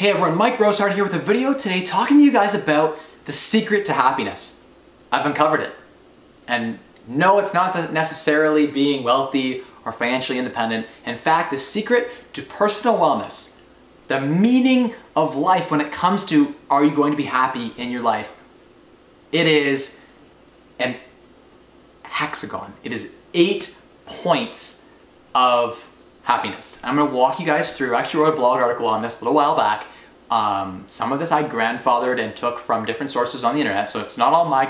Hey everyone, Mike Rosehart here with a video today talking to you guys about the secret to happiness. I've uncovered it. And no, it's not necessarily being wealthy or financially independent. In fact, the secret to personal wellness, the meaning of life when it comes to are you going to be happy in your life, it is an hexagon. It is eight points of happiness. I'm gonna walk you guys through, I actually wrote a blog article on this a little while back. Um, some of this I grandfathered and took from different sources on the internet, so it's not all my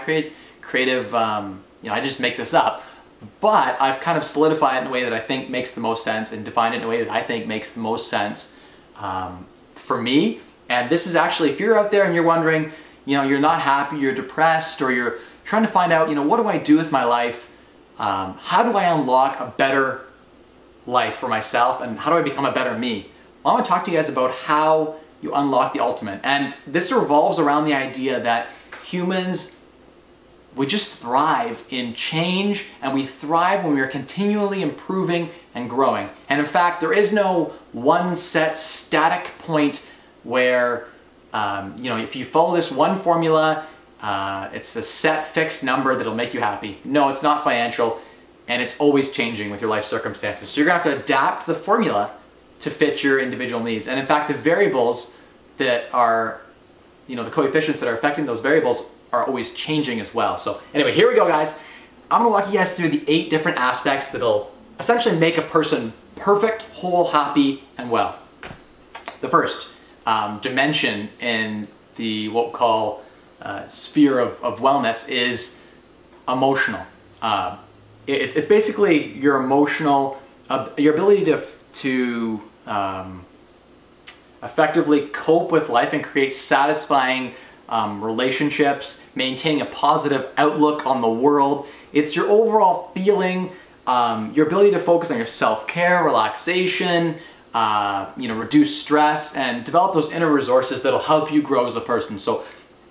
creative, um, you know, I just make this up. But I've kind of solidified it in a way that I think makes the most sense and defined it in a way that I think makes the most sense um, for me. And this is actually, if you're out there and you're wondering, you know, you're not happy, you're depressed, or you're trying to find out, you know, what do I do with my life? Um, how do I unlock a better life for myself and how do I become a better me? Well, I want to talk to you guys about how you unlock the ultimate. And this revolves around the idea that humans, we just thrive in change and we thrive when we are continually improving and growing. And in fact, there is no one set static point where, um, you know, if you follow this one formula, uh, it's a set fixed number that'll make you happy. No, it's not financial and it's always changing with your life circumstances. So you're gonna have to adapt the formula to fit your individual needs. And in fact, the variables that are, you know, the coefficients that are affecting those variables are always changing as well. So anyway, here we go guys. I'm gonna walk you guys through the eight different aspects that'll essentially make a person perfect, whole, happy, and well. The first um, dimension in the what we call uh, sphere of, of wellness is emotional. Uh, it's, it's basically your emotional, uh, your ability to, to um, effectively cope with life and create satisfying um, relationships, maintaining a positive outlook on the world. It's your overall feeling, um, your ability to focus on your self-care, relaxation, uh, you know, reduce stress, and develop those inner resources that'll help you grow as a person. So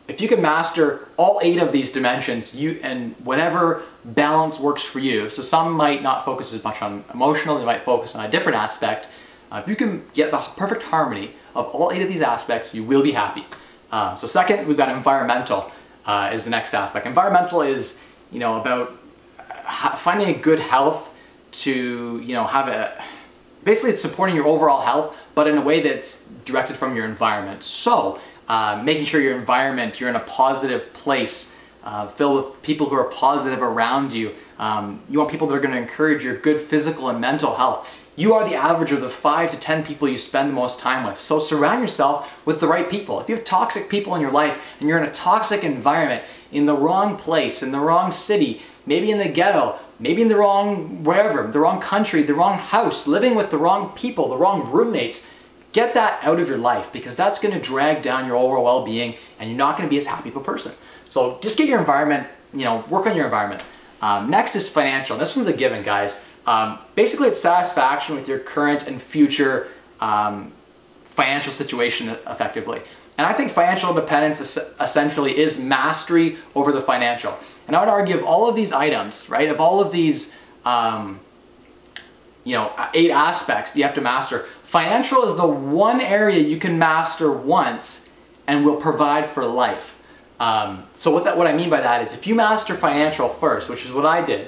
if you can master all eight of these dimensions, you and whatever balance works for you. So some might not focus as much on emotional, they might focus on a different aspect. Uh, if you can get the perfect harmony of all eight of these aspects, you will be happy. Um, so second, we've got environmental uh, is the next aspect. Environmental is, you know, about uh, finding a good health to, you know, have a, basically it's supporting your overall health, but in a way that's directed from your environment. So uh, making sure your environment, you're in a positive place, uh, filled with people who are positive around you. Um, you want people that are going to encourage your good physical and mental health. You are the average of the five to 10 people you spend the most time with. So surround yourself with the right people. If you have toxic people in your life and you're in a toxic environment, in the wrong place, in the wrong city, maybe in the ghetto, maybe in the wrong wherever, the wrong country, the wrong house, living with the wrong people, the wrong roommates, Get that out of your life because that's going to drag down your overall well-being and you're not going to be as happy of a person. So just get your environment, you know, work on your environment. Um, next is financial. This one's a given, guys. Um, basically, it's satisfaction with your current and future um, financial situation effectively. And I think financial independence essentially is mastery over the financial. And I would argue of all of these items, right, of all of these, um, you know, eight aspects you have to master, Financial is the one area you can master once and will provide for life. Um, so what, that, what I mean by that is if you master financial first, which is what I did,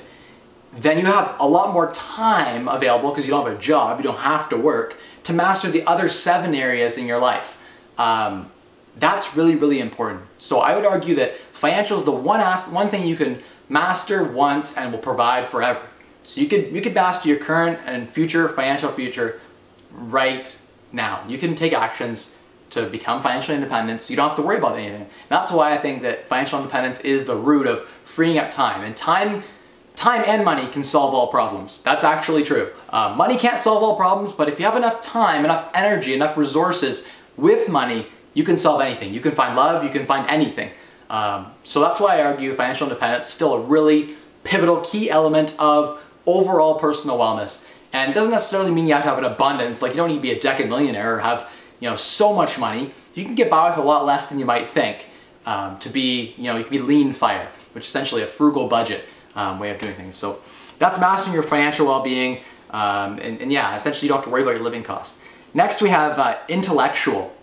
then you have a lot more time available because you don't have a job, you don't have to work, to master the other seven areas in your life. Um, that's really, really important. So I would argue that financial is the one, one thing you can master once and will provide forever. So you could, you could master your current and future financial future right now. You can take actions to become financially independent so you don't have to worry about anything. That's why I think that financial independence is the root of freeing up time. And time, time and money can solve all problems. That's actually true. Uh, money can't solve all problems, but if you have enough time, enough energy, enough resources with money, you can solve anything. You can find love, you can find anything. Um, so that's why I argue financial independence is still a really pivotal key element of overall personal wellness. And it doesn't necessarily mean you have to have an abundance, like you don't need to be a decade millionaire or have you know so much money. You can get by with a lot less than you might think um, to be, you know, you can be lean fire, which is essentially a frugal budget um, way of doing things. So that's mastering your financial well-being. Um, and, and, yeah, essentially you don't have to worry about your living costs. Next we have uh, intellectual.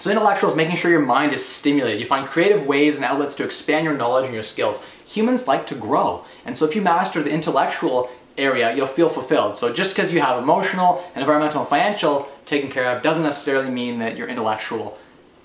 So intellectual is making sure your mind is stimulated. You find creative ways and outlets to expand your knowledge and your skills. Humans like to grow. And so if you master the intellectual area, you'll feel fulfilled. So just because you have emotional and environmental and financial taken care of doesn't necessarily mean that your intellectual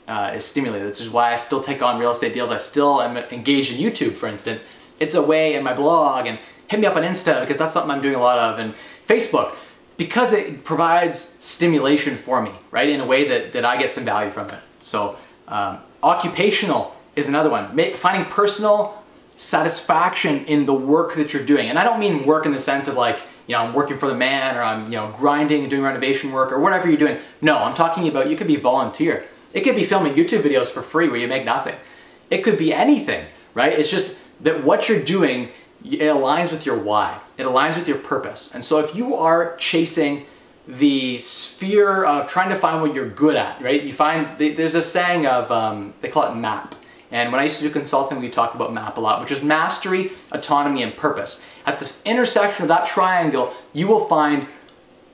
uh, is stimulated. This is why I still take on real estate deals. I still am engaged in YouTube, for instance. It's a way in my blog and hit me up on Insta because that's something I'm doing a lot of and Facebook because it provides stimulation for me, right? In a way that, that I get some value from it. So um, occupational is another one. finding personal satisfaction in the work that you're doing. And I don't mean work in the sense of like, you know, I'm working for the man or I'm, you know, grinding and doing renovation work or whatever you're doing. No, I'm talking about you could be volunteer. It could be filming YouTube videos for free where you make nothing. It could be anything, right? It's just that what you're doing it aligns with your why. It aligns with your purpose. And so if you are chasing the sphere of trying to find what you're good at, right? You find, there's a saying of, um, they call it MAP. And when I used to do consulting, we talk about MAP a lot, which is mastery, autonomy, and purpose. At this intersection of that triangle, you will find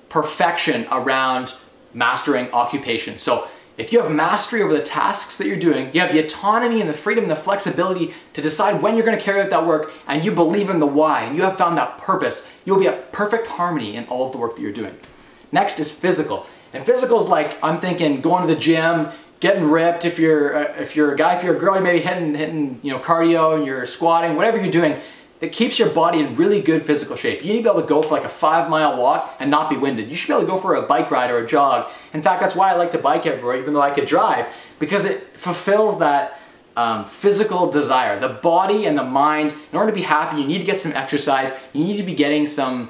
perfection around mastering occupation. So if you have mastery over the tasks that you're doing, you have the autonomy and the freedom and the flexibility to decide when you're going to carry out that work, and you believe in the why, and you have found that purpose, you'll be at perfect harmony in all of the work that you're doing. Next is physical. And physical is like, I'm thinking going to the gym, getting ripped. If you're, uh, if you're a guy, if you're a girl, you may be hitting, hitting you know, cardio and you're squatting, whatever you're doing, that keeps your body in really good physical shape. You need to be able to go for like a five mile walk and not be winded. You should be able to go for a bike ride or a jog. In fact, that's why I like to bike everywhere, even though I could drive, because it fulfills that um, physical desire. The body and the mind, in order to be happy, you need to get some exercise. You need to be getting some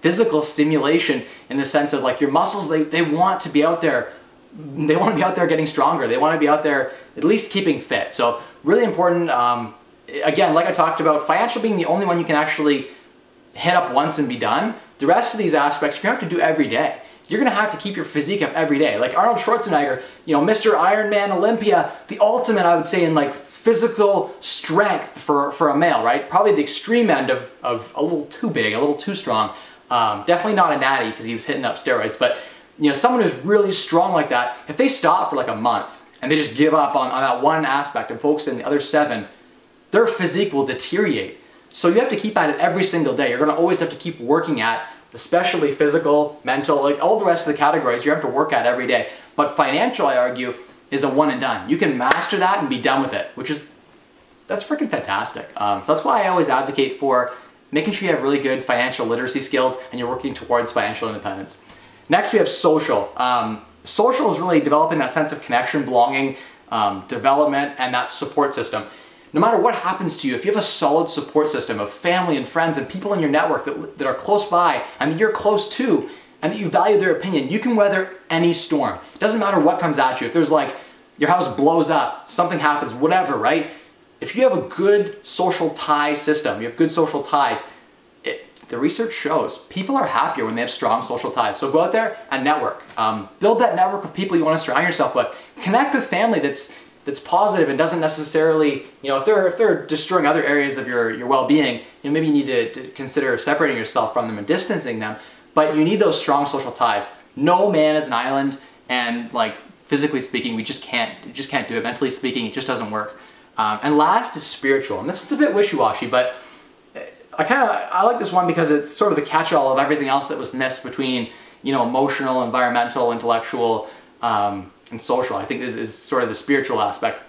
physical stimulation in the sense of like your muscles, they, they want to be out there. They want to be out there getting stronger. They want to be out there at least keeping fit. So really important. Um, again, like I talked about, financial being the only one you can actually hit up once and be done. The rest of these aspects you're gonna have to do every day. You're gonna have to keep your physique up every day. Like Arnold Schwarzenegger, you know, Mr. Ironman Olympia, the ultimate, I would say, in like physical strength for, for a male, right? Probably the extreme end of, of a little too big, a little too strong. Um, definitely not a natty because he was hitting up steroids, but you know, someone who's really strong like that, if they stop for like a month and they just give up on, on that one aspect and focus on the other seven, their physique will deteriorate. So you have to keep at it every single day. You're gonna always have to keep working at, especially physical, mental, like all the rest of the categories you have to work at every day. But financial, I argue, is a one and done. You can master that and be done with it, which is, that's freaking fantastic. Um, so that's why I always advocate for making sure you have really good financial literacy skills and you're working towards financial independence. Next, we have social. Um, social is really developing that sense of connection, belonging, um, development, and that support system no matter what happens to you, if you have a solid support system of family and friends and people in your network that, that are close by and that you're close to and that you value their opinion, you can weather any storm. It doesn't matter what comes at you. If there's like, your house blows up, something happens, whatever, right? If you have a good social tie system, you have good social ties, the research shows people are happier when they have strong social ties. So go out there and network. Um, build that network of people you want to surround yourself with. Connect with family that's that's positive and doesn't necessarily, you know, if they're if they're destroying other areas of your your well-being, you know, maybe you need to, to consider separating yourself from them and distancing them. But you need those strong social ties. No man is an island, and like physically speaking, we just can't just can't do it. Mentally speaking, it just doesn't work. Um, and last is spiritual, and this one's a bit wishy-washy, but I kind of I like this one because it's sort of the catch-all of everything else that was missed between you know emotional, environmental, intellectual. Um, and social, I think is, is sort of the spiritual aspect.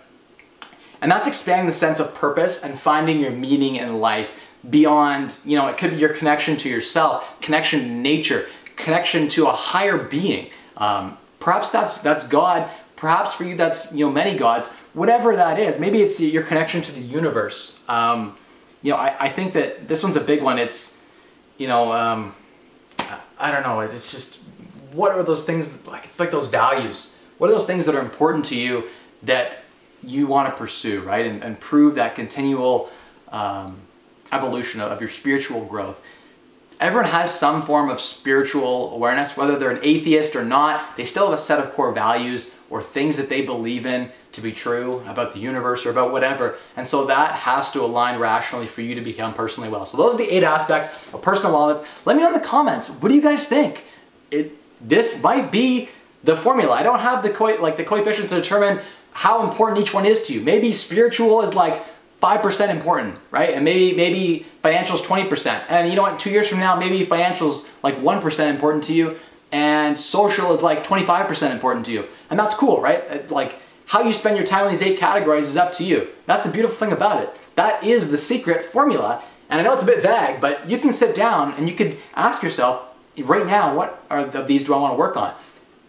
And that's expanding the sense of purpose and finding your meaning in life beyond, you know, it could be your connection to yourself, connection to nature, connection to a higher being. Um, perhaps that's, that's God. Perhaps for you that's, you know, many gods. Whatever that is. Maybe it's your connection to the universe. Um, you know, I, I think that this one's a big one. It's, you know, um, I don't know. It's just, what are those things, like, it's like those values what are those things that are important to you that you want to pursue, right? And, and prove that continual um, evolution of, of your spiritual growth. Everyone has some form of spiritual awareness, whether they're an atheist or not, they still have a set of core values or things that they believe in to be true about the universe or about whatever. And so that has to align rationally for you to become personally well. So those are the eight aspects of personal wellness. Let me know in the comments, what do you guys think? It, this might be the formula. I don't have the co like the coefficients to determine how important each one is to you. Maybe spiritual is like 5% important, right? And maybe maybe financial is 20%. And you know what, two years from now, maybe financials like 1% important to you and social is like 25% important to you. And that's cool, right? Like how you spend your time in these eight categories is up to you. That's the beautiful thing about it. That is the secret formula. And I know it's a bit vague, but you can sit down and you could ask yourself, right now, what are of these do I want to work on?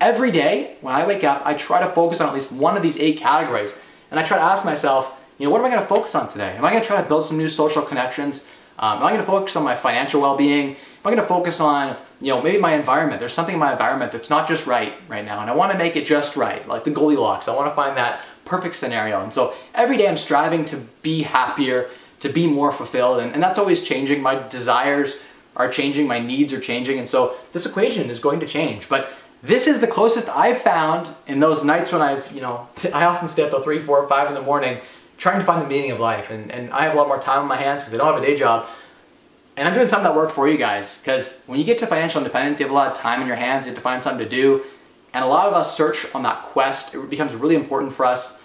Every day when I wake up, I try to focus on at least one of these eight categories. And I try to ask myself, you know, what am I going to focus on today? Am I going to try to build some new social connections? Um, am I going to focus on my financial well-being? Am I going to focus on, you know, maybe my environment? There's something in my environment that's not just right right now, and I want to make it just right, like the Goldilocks. I want to find that perfect scenario. And so every day I'm striving to be happier, to be more fulfilled, and, and that's always changing. My desires are changing, my needs are changing, and so this equation is going to change. But this is the closest I've found in those nights when I've, you know, I often stay up till three, four, five in the morning trying to find the meaning of life. And, and I have a lot more time on my hands because I don't have a day job. And I'm doing something that worked for you guys because when you get to financial independence, you have a lot of time in your hands, you have to find something to do. And a lot of us search on that quest. It becomes really important for us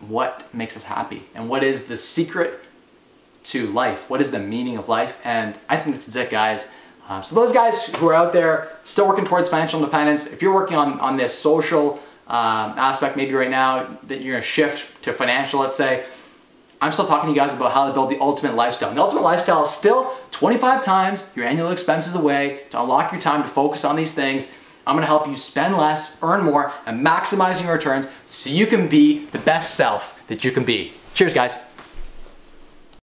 what makes us happy and what is the secret to life? What is the meaning of life? And I think this is it, guys. Uh, so those guys who are out there still working towards financial independence, if you're working on, on this social um, aspect maybe right now that you're gonna shift to financial, let's say, I'm still talking to you guys about how to build the ultimate lifestyle. And the ultimate lifestyle is still 25 times your annual expenses away to unlock your time to focus on these things. I'm gonna help you spend less, earn more, and maximizing your returns so you can be the best self that you can be. Cheers, guys.